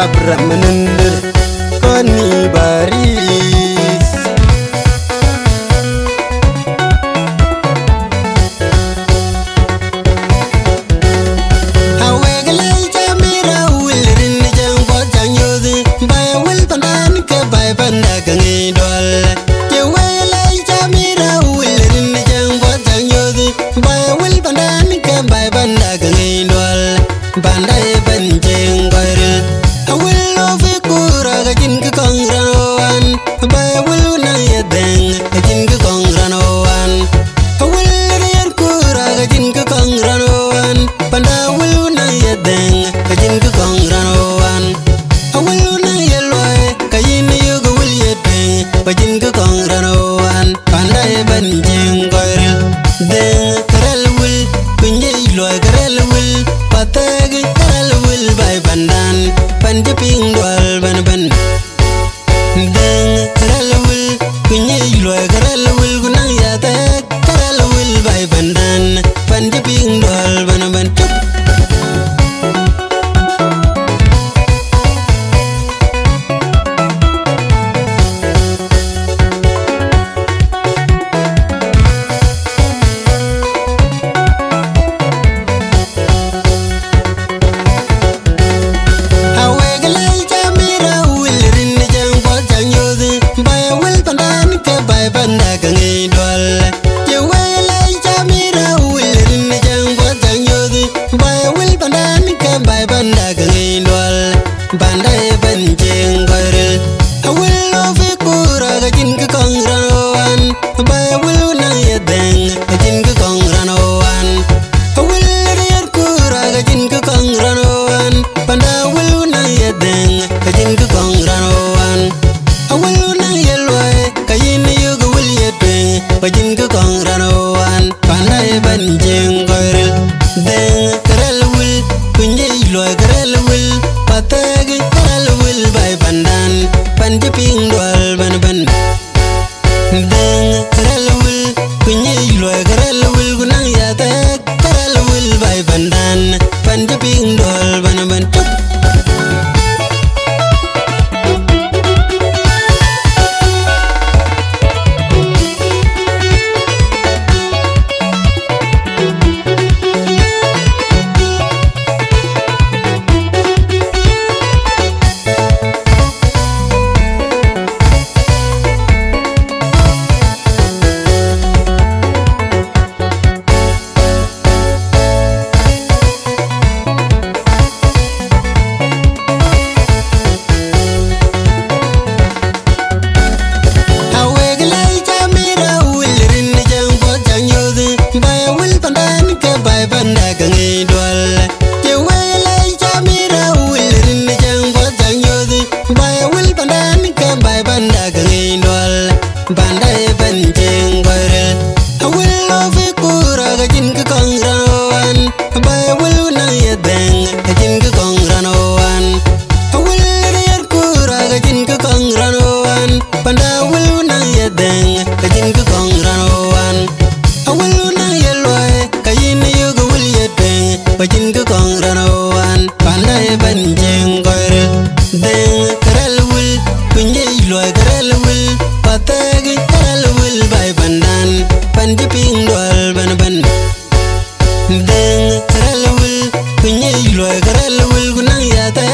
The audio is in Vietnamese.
abra menendur. Koni bari panjangor de karal wil kunjay loy karal wil patag karal wil bay bandan panjaping do kona ninka bai banda gangai garel mul patagi garel mul bai bandan, pan di ping dol ban ban. Deng garel mul kunyai loy garel mul kunang ya ta